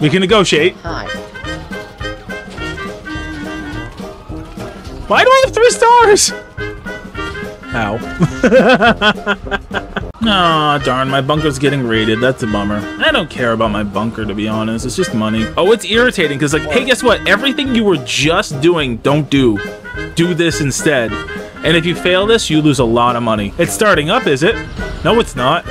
We can negotiate. Hi. Why do I have three stars? Ow. Aw, darn, my bunker's getting raided. That's a bummer. I don't care about my bunker, to be honest. It's just money. Oh, it's irritating, because, like, hey, guess what? Everything you were just doing, don't do. Do this instead. And if you fail this, you lose a lot of money. It's starting up, is it? No, it's not.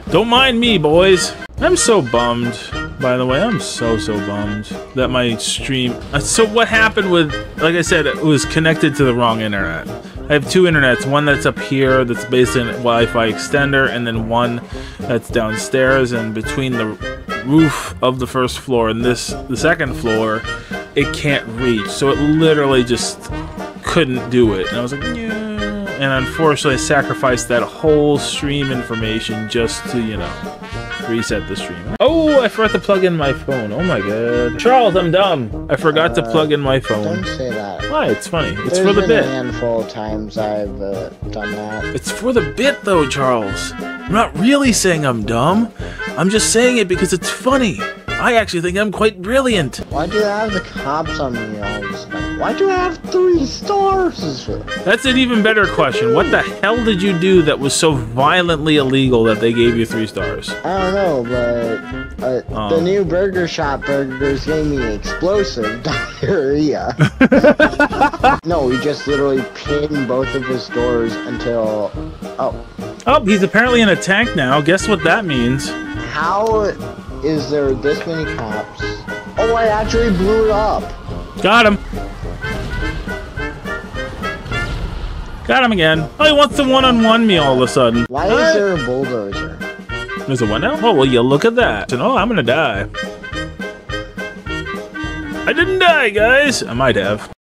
don't mind me, boys. I'm so bummed, by the way. I'm so, so bummed that my stream... Uh, So what happened with... Like I said, it was connected to the wrong internet. I have two internets. One that's up here that's based in Wi-Fi extender, and then one that's downstairs. And between the roof of the first floor and this, the second floor, it can't reach. So it literally just couldn't do it. And I was like, yeah. And unfortunately, I sacrificed that whole stream information just to, you know, reset the stream. Oh, I forgot to plug in my phone. Oh my god. Charles, I'm dumb. I forgot to plug in my phone. Don't say that. Why? It's funny. It's There's for the been bit. a handful of times I've uh, done that. It's for the bit, though, Charles. I'm not really saying I'm dumb. I'm just saying it because it's funny. I actually think I'm quite brilliant. Why do I have the cops on me all of a? Why do I have three stars? That's an even better question. What the hell did you do that was so violently illegal that they gave you three stars? I don't know, but uh, Oh. the new Burger Shot burgers gave me explosive diarrhea. no, we just literally pinned both of his doors until. Oh, Oh, he's apparently in a tank now. Guess what that means? how is there this many cops? Oh, I actually blew it up. Got him. Got him again. Oh, he wants to one-on-one me all of a sudden. Why Uh, is there a bulldozer? There's a one now? Oh, well, you look at that. And, oh, I'm gonna die. I didn't die, guys. I might have.